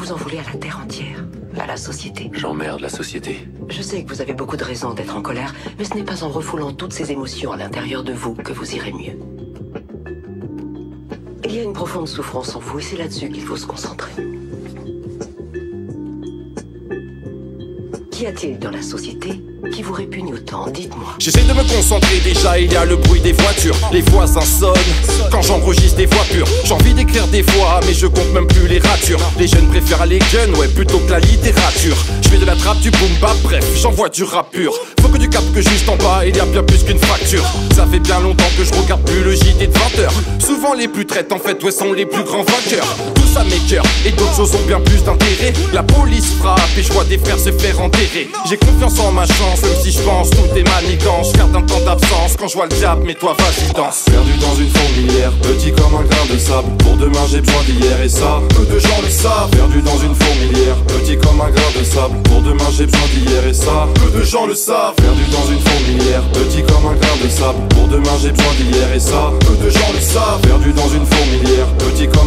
Vous en voulez à la terre entière, à la société. J'emmerde la société. Je sais que vous avez beaucoup de raisons d'être en colère, mais ce n'est pas en refoulant toutes ces émotions à l'intérieur de vous que vous irez mieux. Il y a une profonde souffrance en vous et c'est là-dessus qu'il faut se concentrer. Qu'y a-t-il dans la société? Qui vous répugne autant Dites-moi. J'essaie de me concentrer déjà, il y a le bruit des voitures. Les voisins sonnent quand j'enregistre des voix pures. J'ai envie d'écrire des fois, mais je compte même plus les ratures. Les jeunes préfèrent aller gun, ouais, plutôt que la littérature. Je fais de la trappe, du boom bap, bref, j'envoie du rap pur. Faut que du cap que juste en bas, il y a bien plus qu'une fracture. Ça fait bien longtemps que je regarde plus le JT de 20h. Souvent les plus traites, en fait, ouais, sont les plus grands vainqueurs. Tout ça m'écœure, et d'autres choses ont bien plus d'intérêt. La police frappe et je vois des frères se faire enterrer. J'ai confiance en ma chance, même si je pense tout est manigance. Garde un temps d'absence quand je vois le diable, mais toi vas-y danse. Perdu dans une fourmilière, petit comme un grain de sable. Pour demain j'ai besoin d'hier et ça, peu de gens le savent. Perdu dans une fourmilière, petit comme un grain de sable. Pour demain j'ai besoin d'hier et ça, peu de gens le savent. Perdu dans une fourmilière, petit comme un grain de sable. Pour demain j'ai besoin d'hier et ça, peu de gens le savent. Perdu dans une fourmilière,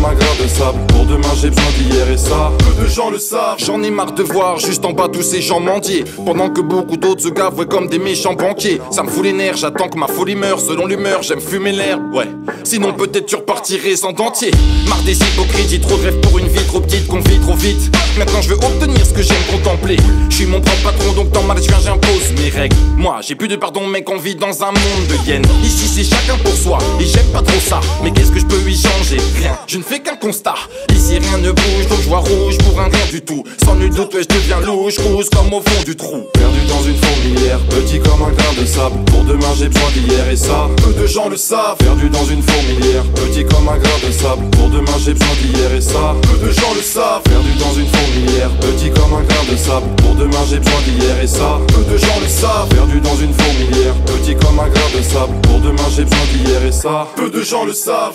un de sable. Pour demain j'ai besoin d'hier et ça, peu de gens le savent. J'en ai marre de voir juste en bas tous ces gens mendier. Pendant que beaucoup d'autres se gavent comme des méchants banquiers. Ça me fout les nerfs, j'attends que ma folie meure. Selon l'humeur, j'aime fumer l'herbe, ouais. Sinon, peut-être tu repartirais sans dentier. Marre des hypocrites, j'ai trop de rêves pour une vie trop petite qu'on vit trop vite. Maintenant, je veux obtenir ce que j'aime contempler. Je suis mon propre patron, donc dans ma viens j'impose mes règles. Moi, j'ai plus de pardon, mec, on vit dans un monde de hyènes. Ici, c'est chacun pour soi, et j'aime pas trop ça. Mais qu'est-ce que je peux y changer? Rien, qu'un constat. Ici, rien ne bouge, donc je vois rouge pour un rien du tout. Sans nul doute, je deviens louche, rouge comme au fond du trou. Perdu dans une fourmilière, petit comme un grain de sable. Pour demain j'ai besoin d'hier et ça, peu de gens le savent. Perdu dans une fourmilière, petit comme un grain de sable. Pour demain j'ai besoin d'hier et ça, peu de gens le savent. Perdu dans une fourmilière, petit comme un grain de sable. Pour demain j'ai besoin d'hier et ça, peu de gens le savent. Perdu dans une fourmilière, petit comme un grain de sable. Pour demain j'ai besoin d'hier et ça, peu de gens le savent.